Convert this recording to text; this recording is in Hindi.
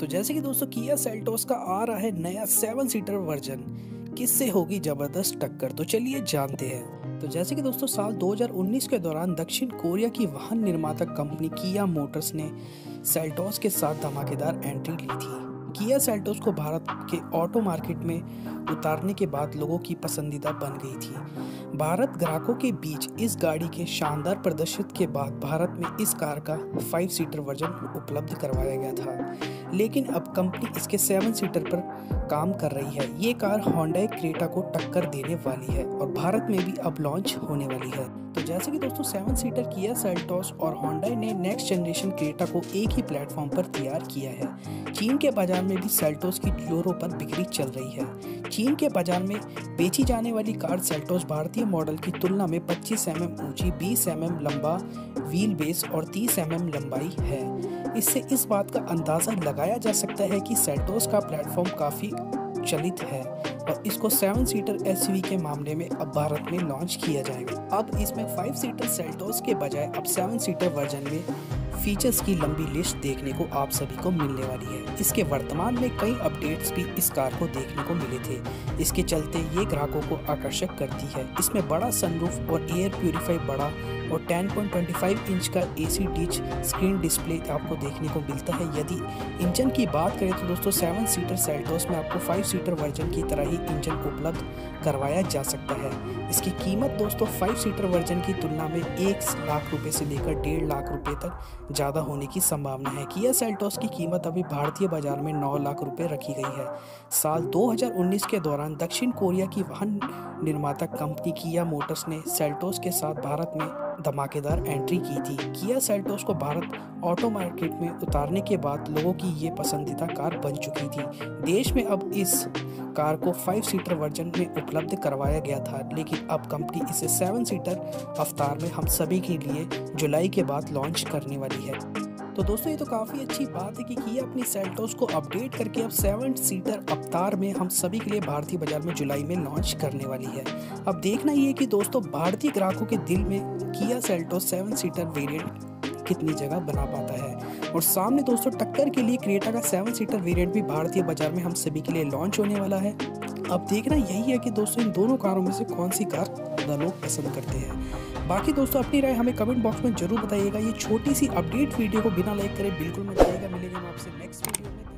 तो जैसे कि दोस्तों किया सेल्टोस का आ रहा है नया सेवन सीटर वर्जन किससे होगी ज़बरदस्त टक्कर? तो चलिए जानते हैं। तो जैसे कि दोस्तों, साल 2019 के दौरान दक्षिण कोरिया की वाहन निर्माता कंपनी किया मोटर्स ने सेल्टोस के साथ धमाकेदार एंट्री ली थी। किया सेल्टोस को भारत के ऑटो मार्केट में उतारने के बाद लोगों की पसंदीदा बन गई थी। भारत ग्राहकों के बीच इस गाड़ी के शानदार प्रदर्शित के बाद भारत में इस कार का फाइव सीटर वर्जन उपलब्ध करवाया गया था। लेकिन अब कंपनी इसके सेवन सीटर पर काम कर रही है। ये कार होंडा क्रेटा को टक्कर देने वाली है और भारत में भी अब लॉन्च होने वाली है। जैसे कि दोस्तों सेवन सीटर किया सेल्टोस और होंडा ने नेक्स्ट जनरेशन क्रेटा को एक ही प्लेटफॉर्म पर तैयार किया है। चीन के बाज़ार में भी सेल्टोस की जोरों पर बिक्री चल रही है। चीन के बाज़ार में बेची जाने वाली कार सेल्टोस भारतीय मॉडल की तुलना में 25 एम mm ऊँची 20 एम mm लंबा व्हील बेस और 30 एम mm लंबाई है। इससे इस बात का अंदाज़ा लगाया जा सकता है कि सेल्टोस का प्लेटफॉर्म काफ़ी चलित है। और इसको सेवन सीटर एस के मामले में अब भारत में लॉन्च किया जाएगा। अब इसमें फाइव सीटर सेल्टोस के बजाय अब सेवन सीटर वर्जन में फीचर्स की लंबी लिस्ट देखने को आप सभी को मिलने वाली है। इसके वर्तमान में कई अपडेट्स भी इस कार को देखने को मिले थे। इसके चलते ये ग्राहकों को आकर्षक करती है। इसमें बड़ा सनरूफ और एयर प्योरीफाई बड़ा और 10.25 इंच का एसी डिच स्क्रीन डिस्प्ले आपको देखने को मिलता है। यदि इंजन की बात करें तो दोस्तों सेवन सीटर सेल्टोस में आपको फाइव सीटर वर्जन की तरह ही इंजन उपलब्ध करवाया जा सकता है। इसकी कीमत दोस्तों फाइव सीटर वर्जन की तुलना में एक लाख रुपये से लेकर डेढ़ लाख रुपये तक ज़्यादा होने की संभावना है। किया सेल्टोस की कीमत अभी भारतीय बाज़ार में नौ लाख रुपये रखी गई है। साल 2019 के दौरान दक्षिण कोरिया की वाहन निर्माता कंपनी किया मोटर्स ने सेल्टोस के साथ भारत में धमाकेदार एंट्री की थी। किया सेल्टोस को भारत ऑटो मार्केट में उतारने के बाद लोगों की ये पसंदीदा कार बन चुकी थी। देश में अब इस कार को फाइव सीटर वर्जन में उपलब्ध करवाया गया था, लेकिन अब कंपनी इसे सेवन सीटर अवतार में हम सभी के लिए जुलाई के बाद लॉन्च करने वाली है। तो दोस्तों, ये तो काफ़ी अच्छी बात है कि किया अपनी सेल्टोस को अपडेट करके अब सेवन सीटर अवतार में हम सभी के लिए भारतीय बाज़ार में जुलाई में लॉन्च करने वाली है। अब देखना ये कि दोस्तों, भारतीय ग्राहकों के दिल में Kia Seltos seven seater variant कितनी जगह बना पाता है। और सामने दोस्तों, टक्कर के लिए क्रिएटा का सेवन सीटर वेरिएंट भी भारतीय बाज़ार में हम सभी के लिए लॉन्च होने वाला है। अब देखना यही है कि दोस्तों, इन दोनों कारों में से कौन सी कार ज़्यादा लोग पसंद करते हैं। बाकी दोस्तों, अपनी राय हमें कमेंट बॉक्स में ज़रूर बताइएगा। ये छोटी सी अपडेट वीडियो को बिना लाइक करे बिल्कुल मत जाइएगा मिलेगा आपसे नेक्स्ट वीडियो में।